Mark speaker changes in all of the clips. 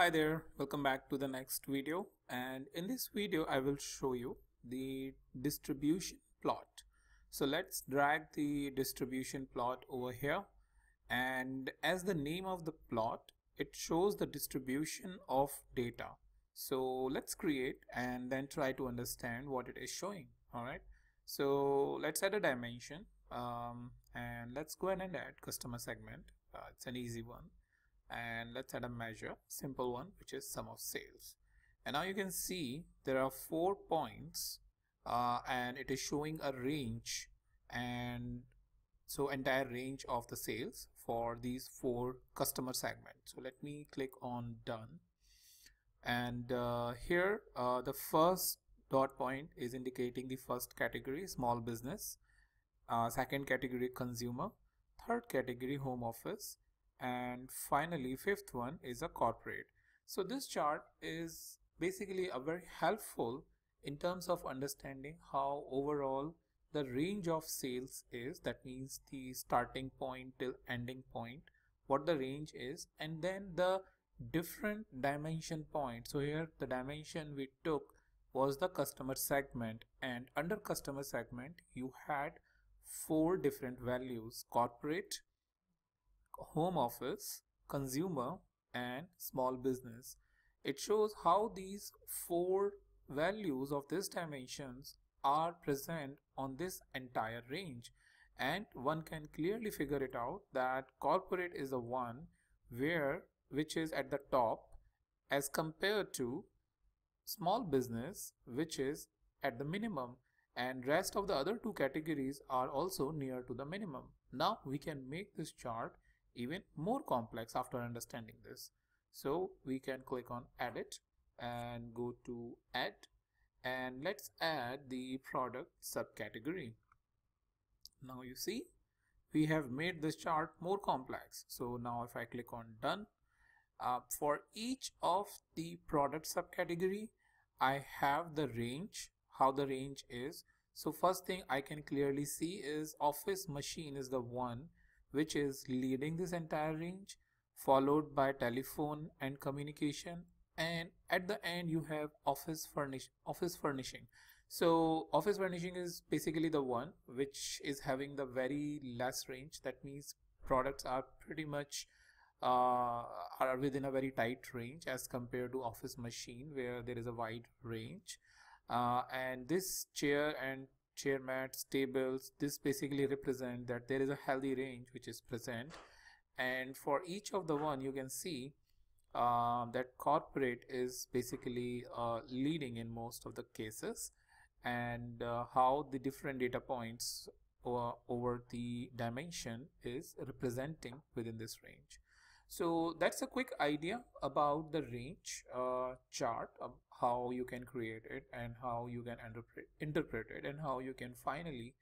Speaker 1: Hi there, welcome back to the next video and in this video I will show you the distribution plot. So let's drag the distribution plot over here and as the name of the plot it shows the distribution of data. So let's create and then try to understand what it is showing. Alright, so let's add a dimension um, and let's go ahead and add customer segment. Uh, it's an easy one and let's add a measure simple one which is sum of sales. And now you can see there are four points uh, and it is showing a range and so entire range of the sales for these four customer segments. So let me click on done. And uh, here uh, the first dot point is indicating the first category small business uh, second category consumer third category home office and finally fifth one is a corporate. So this chart is basically a very helpful in terms of understanding how overall the range of sales is. That means the starting point till ending point what the range is and then the different dimension point. So here the dimension we took was the customer segment and under customer segment you had four different values corporate home office, consumer and small business. It shows how these four values of these dimensions are present on this entire range and one can clearly figure it out that corporate is the one where which is at the top as compared to small business which is at the minimum and rest of the other two categories are also near to the minimum. Now we can make this chart even more complex after understanding this. So we can click on edit and go to add and let's add the product subcategory. Now you see we have made this chart more complex. So now if I click on done uh, for each of the product subcategory I have the range how the range is so first thing I can clearly see is office machine is the one which is leading this entire range followed by telephone and communication and at the end you have office furnish office furnishing. So office furnishing is basically the one which is having the very less range. That means products are pretty much uh, are within a very tight range as compared to office machine where there is a wide range. Uh, and this chair and chair mats, tables, this basically represent that there is a healthy range which is present. And for each of the one you can see uh, that corporate is basically uh, leading in most of the cases and uh, how the different data points over the dimension is representing within this range. So that's a quick idea about the range uh, chart, of how you can create it and how you can interpret, interpret it and how you can finally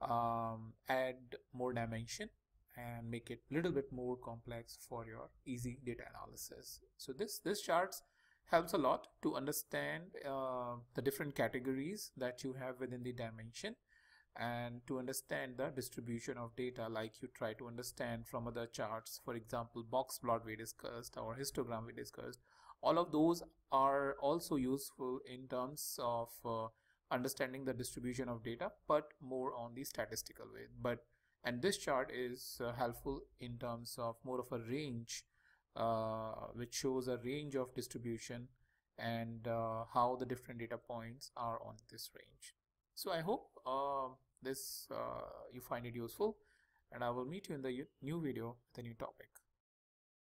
Speaker 1: um, add more dimension and make it a little bit more complex for your easy data analysis. So this, this charts helps a lot to understand uh, the different categories that you have within the dimension and to understand the distribution of data like you try to understand from other charts for example box plot we discussed or histogram we discussed all of those are also useful in terms of uh, understanding the distribution of data but more on the statistical way. But and this chart is uh, helpful in terms of more of a range uh, which shows a range of distribution and uh, how the different data points are on this range so I hope uh, this uh, you find it useful and I will meet you in the new video with a new topic.